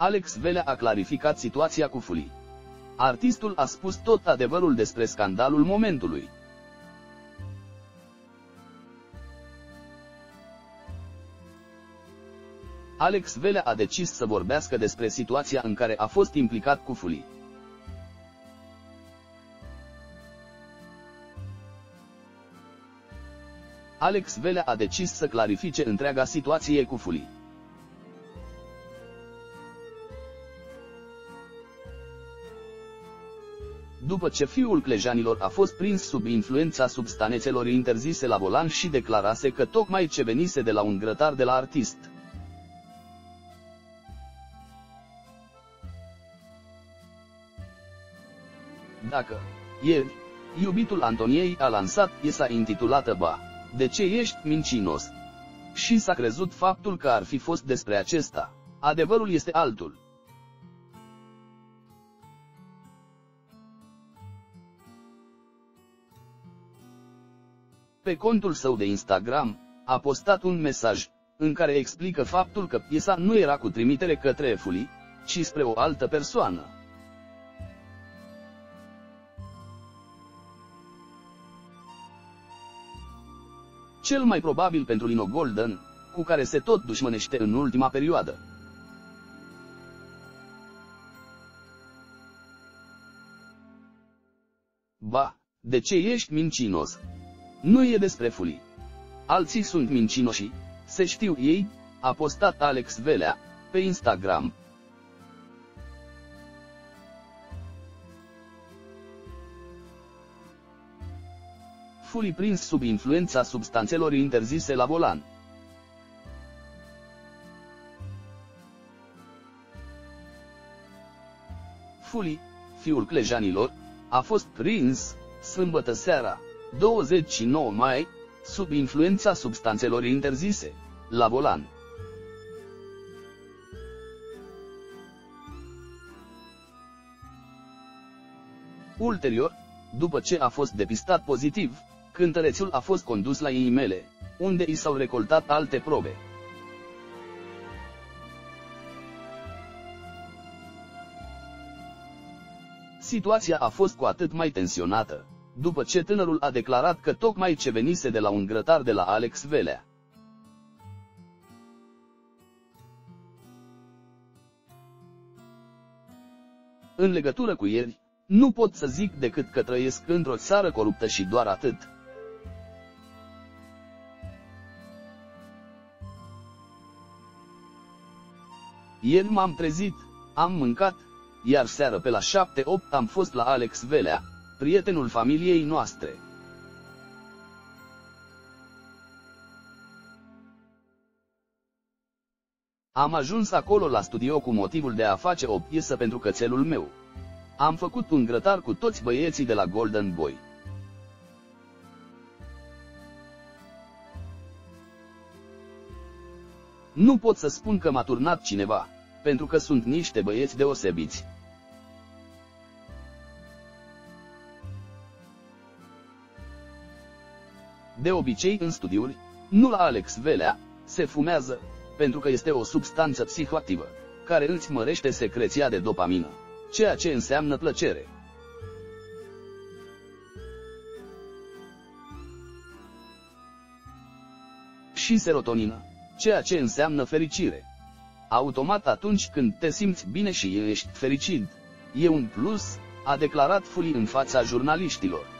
Alex Velea a clarificat situația cu Fuli. Artistul a spus tot adevărul despre scandalul momentului. Alex Velea a decis să vorbească despre situația în care a fost implicat cu Fuli. Alex Velea a decis să clarifice întreaga situație cu Fuli. După ce fiul clejanilor a fost prins sub influența substanțelor interzise la volan și declarase că tocmai ce venise de la un grătar de la artist. Dacă, ieri, iubitul Antoniei a lansat piesa intitulată Ba, de ce ești mincinos? Și s-a crezut faptul că ar fi fost despre acesta. Adevărul este altul. Pe contul său de Instagram, a postat un mesaj, în care explică faptul că piesa nu era cu trimitere către Efuli, ci spre o altă persoană. Cel mai probabil pentru Lino Golden, cu care se tot dușmănește în ultima perioadă. Ba, de ce ești mincinos? Nu e despre fulii. Alții sunt mincinoși, se știu ei, a postat Alex Velea, pe Instagram. Fulii prins sub influența substanțelor interzise la volan. Fuli, fiul clejanilor, a fost prins, sâmbătă seara, 29 mai, sub influența substanțelor interzise, la volan. Ulterior, după ce a fost depistat pozitiv, cântărețul a fost condus la inimele, unde i s-au recoltat alte probe. Situația a fost cu atât mai tensionată, după ce tânărul a declarat că tocmai ce venise de la un grătar de la Alex Velea. În legătură cu ieri, nu pot să zic decât că trăiesc într-o țară coruptă și doar atât. Ieri m-am trezit, am mâncat, iar seară pe la 7-8 am fost la Alex Velea, prietenul familiei noastre. Am ajuns acolo la studio cu motivul de a face o piesă pentru cățelul meu. Am făcut un grătar cu toți băieții de la Golden Boy. Nu pot să spun că m-a turnat cineva, pentru că sunt niște băieți deosebiți. De obicei în studiuri, nu la Alex Velea, se fumează, pentru că este o substanță psihoactivă, care îți mărește secreția de dopamină, ceea ce înseamnă plăcere. Și serotonină, ceea ce înseamnă fericire. Automat atunci când te simți bine și ești fericit, e un plus, a declarat Fuli în fața jurnaliștilor.